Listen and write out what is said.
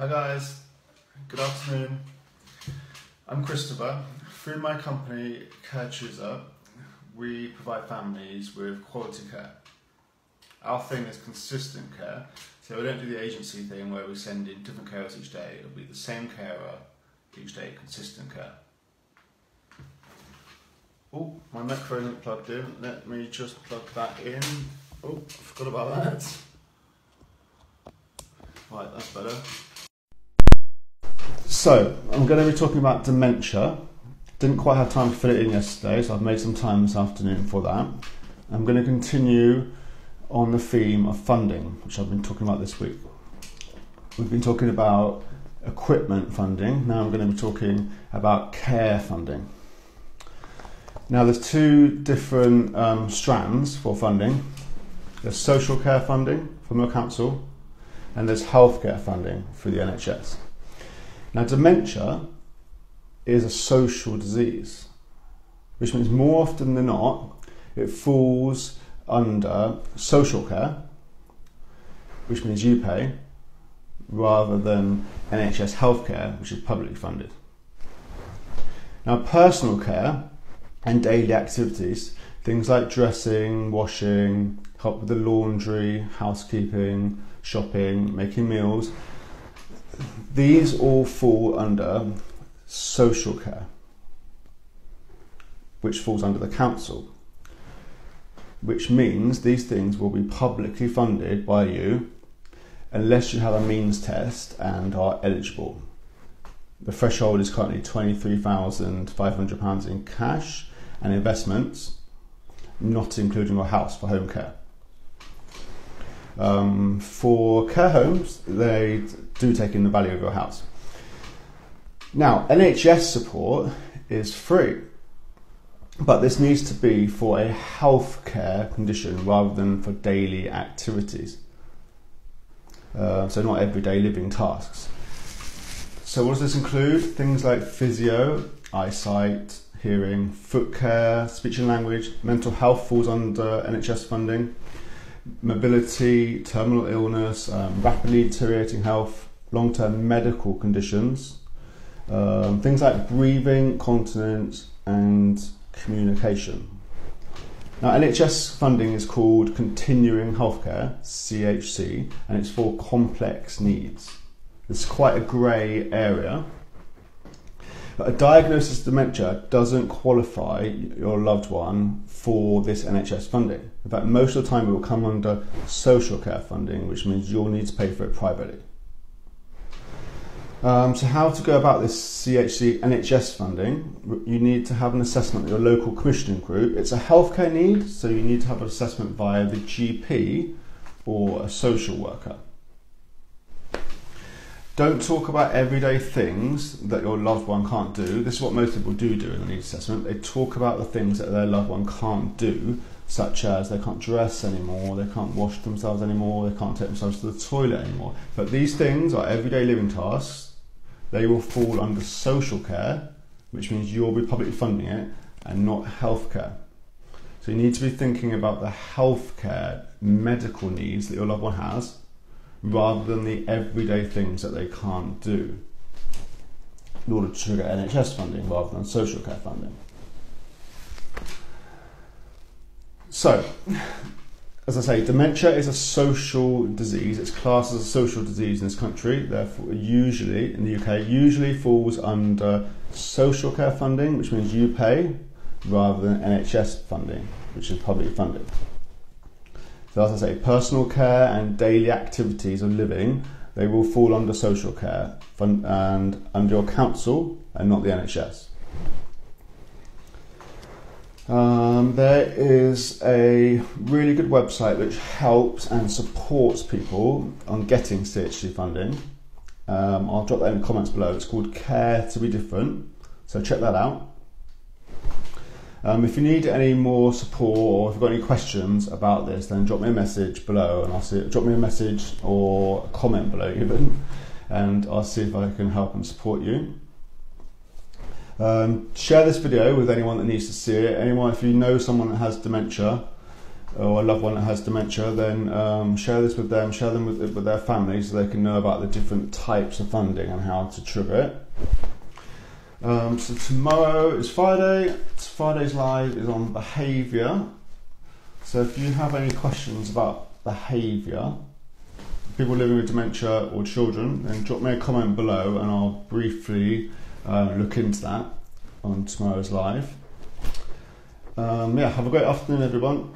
Hi guys, good afternoon. I'm Christopher. Through my company Care Chooser, we provide families with quality care. Our thing is consistent care, so we don't do the agency thing where we send in different carers each day. It'll be the same carer each day, consistent care. Oh, my microphone isn't plugged in. Let me just plug that in. Oh, I forgot about that. Right, that's better. So, I'm going to be talking about dementia. Didn't quite have time to fill it in yesterday, so I've made some time this afternoon for that. I'm going to continue on the theme of funding, which I've been talking about this week. We've been talking about equipment funding, now I'm going to be talking about care funding. Now, there's two different um, strands for funding there's social care funding from your council, and there's healthcare funding through the NHS. Now, dementia is a social disease, which means more often than not, it falls under social care, which means you pay, rather than NHS healthcare, which is publicly funded. Now, personal care and daily activities, things like dressing, washing, help with the laundry, housekeeping, shopping, making meals, these all fall under social care, which falls under the council, which means these things will be publicly funded by you unless you have a means test and are eligible. The threshold is currently £23,500 in cash and investments, not including your house for home care. Um, for care homes, they do take in the value of your house. Now, NHS support is free, but this needs to be for a healthcare condition rather than for daily activities. Uh, so, not everyday living tasks. So, what does this include? Things like physio, eyesight, hearing, foot care, speech and language, mental health falls under NHS funding mobility, terminal illness, um, rapidly deteriorating health, long term medical conditions, um, things like breathing, continence, and communication. Now, NHS funding is called Continuing Healthcare, CHC, and it's for complex needs. It's quite a grey area a diagnosis of dementia doesn't qualify your loved one for this NHS funding. In fact, most of the time it will come under social care funding, which means you'll need to pay for it privately. Um, so, how to go about this CHC NHS funding? You need to have an assessment at your local commissioning group. It's a healthcare need, so you need to have an assessment via the GP or a social worker. Don't talk about everyday things that your loved one can't do. This is what most people do do in a needs assessment. They talk about the things that their loved one can't do, such as they can't dress anymore, they can't wash themselves anymore, they can't take themselves to the toilet anymore. But these things are everyday living tasks. They will fall under social care, which means you'll be publicly funding it, and not healthcare. So you need to be thinking about the healthcare, medical needs that your loved one has rather than the everyday things that they can't do in order to trigger NHS funding rather than social care funding. So, as I say, dementia is a social disease. It's classed as a social disease in this country. Therefore, usually in the UK, usually falls under social care funding, which means you pay, rather than NHS funding, which is publicly funded. So, as I say, personal care and daily activities of living, they will fall under social care and under your council and not the NHS. Um, there is a really good website which helps and supports people on getting CHC funding. Um, I'll drop that in the comments below. It's called Care to Be Different, so check that out. Um, if you need any more support or if you've got any questions about this, then drop me a message below and I'll see. Drop me a message or a comment below even, and I'll see if I can help and support you. Um, share this video with anyone that needs to see it. Anyone, if you know someone that has dementia, or a loved one that has dementia, then um, share this with them, share them with, with their family so they can know about the different types of funding and how to trigger it. Um, so tomorrow is Friday. Friday's live is on behaviour. So if you have any questions about behaviour, people living with dementia or children, then drop me a comment below and I'll briefly uh, look into that on tomorrow's live. Um, yeah, have a great afternoon, everyone.